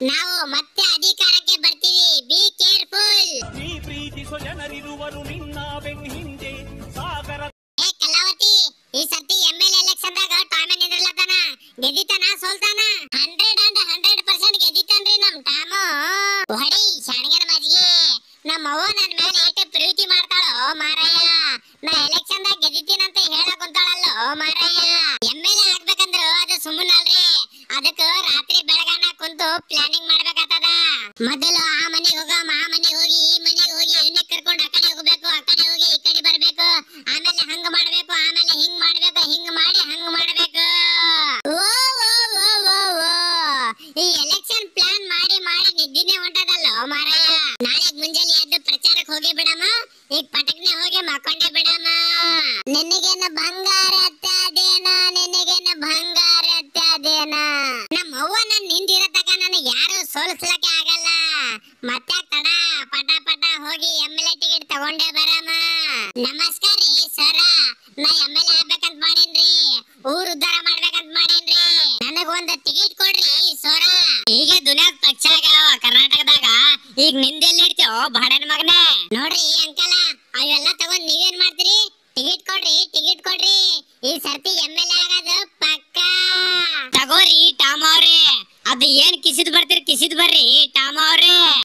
ನಾವು ಮತ್ತೆ ಅಧಿಕಾರಕ್ಕೆ ಬರ್ತೀವಿ. ಬಿ ಕೇರ್ಫುಲ್ ನೀ ಪ್ರೀತಿಸೋ ಜನರಿರುವರು ನಿನ್ನ ಬೆನ್ ಹಿಂದೆ ಸಾಗರ ಏ ಕಲಾವತಿ ಈ ಸರ್ತಿ ಎಂ ಎಲ್ ಎಲೆಕ್ಷನ್ ದಾಗ ಟಾಮೆ ನಿಂದ್ರಲತಾನ ಗೆದ್ದಿತಾನ ಸೋಲ್ತಾನ? ಹಂಡ್ರೆಡ್ ಅಂಡ್ ಹಂಡ್ರೆಡ್ ಪರ್ಸೆಂಟ್ ಗೆದ್ದಿತಾನ್ರಿ ನಮ್ ಟಾಮು. ಹೊಡಿ ಶಾಣಗನ ಮಜ್ಜಿ ನಮ್ಮ ಅವ್ವ ನನ್ನ ಮೇಲೆ ಏಟೆ ಪ್ರೀತಿ ಮಾಡ್ತಾಳೋ ಮಾರಯ್ಯ? ನಾ ಎಲೆಕ್ಷನ್ ದಾಗ ಗೆದ್ದಿತೀನಂತ ಹೇಳಕ್ ಕುಂತಾಳಲ್ಲೋ ಮಾರಯ್ಯ? ಎಂ ಎಲ್ ಎ ಆಗ್ಬೇಕಂದ್ರ ಅದು ಸುಮ್ಮನಲ್ರಿ ಅದಕ್ಕ ರಾತ್ರಿ ಬೆಳಗಾನ ಕುಂತು ಪ್ಲಾನಿಂಗ್ ಮಾಡ್ಬೇಕಾಗ್ತದ. ಮೊದಲು ಆ ಮನೆಗೆ ಹೋಗ ಆ ಮನೆಗೆ ಹೋಗಿ ಈ ಮನೆಗೆ ಹೋಗಿ ಎಣ್ಣೆ ಕರ್ಕೊಂಡು ಆ ಕಡೆ ಹೋಗ್ಬೇಕು ಆ ಕಡೆ ಹೋಗಿ ಈ ಕಡೆ ಬರ್ಬೇಕು ಆಮೇಲೆ ಹಂಗ ಮಾಡ್ಬೇಕು ಆಮೇಲೆ ಹಿಂಗ್ ಮಾಡ್ಬೇಕು ಹಿಂಗ್ ಮಾಡಿ ಹಂಗ್ ಮಾಡ್ಬೇಕು. ಓ, ಓ, ಓ, ಓ. ಈ ಎಲೆಕ್ಷನ್ ಪ್ಲಾನ್ ಮಾಡಿ ಮಾಡಿ ನಿದ್ದಿನೇ ಹೊಂಟದಲ್ಲ ಮಾರಾಯ. ನಾಳೆ ಮುಂಜಾನೆ ಎದ್ದು ಪ್ರಚಾರಕ್ಕೆ ಹೋಗಿ ಬಿಡಮ್ಮ. ಈಗ ಪಟಕ್ನೆ ಹೋಗಿ ಮಕ್ಕೊಂಡೆ ಬಿಡಮ್ಮ. ನಿನಗೇನು ಬಂಗಾರ ಅತ್ತದೇನ ಸೋಲಿಸ್ಲಕ್ಕೆ ಆಗಲ್ಲ. ಮತ್ತೆ ತಡ, ಪಟ ಪಟ ಹೋಗಿ ಎಂ ಎಲ್ ಎ ಟಿಕೆಟ್ ತಗೊಂಡೇ ಬರಮ್ಮ. ನಮಸ್ಕಾರ ರೀ, ಸರ. ನಾ ಎಂ ಎಲ್ ಎ ಆಗ್ಬೇಕಂತ ಮಾಡೇನ್ರಿ. ಊರ್ ಉದ್ಧಾರ ಮಾಡ್ಬೇಕಂತ ಮಾಡೇನ್ರಿ. ನನಗ ಒಂದ್ ಟಿಕೆಟ್ ಕೊಡ್ರಿ, ಸೋರ. ಈಗ ದುನಿಯಾ ಪಕ್ಷ ಆಗ್ಯಾವ ಕರ್ನಾಟಕದಾಗ, ಈಗ ನಿಂದೆಲ್ಲಿ ಇಡ್ತೀವೋ ಬಾಡನ್ ಮಗನೇ. ನೋಡ್ರಿ ಅಂಕಲ, ಅವೆಲ್ಲ ತಗೊಂಡ್ ನೀವೇನ್ ಮಾಡ್ತೀರಿ? ಟಿಕೆಟ್ ಕೊಡ್ರಿ ಟಿಕೆಟ್ ಕೊಡ್ರಿ. ಈ ಸರ್ತಿ ಎಂ ಎಲ್ ಎ ಅದು ಏನ್ ಕಿಸಿದ್ ಬರ್ತೀರಿ ಕಿಸಿದ್ ಬರ್ರಿ ಟಾಮ ಅವ್ರಿ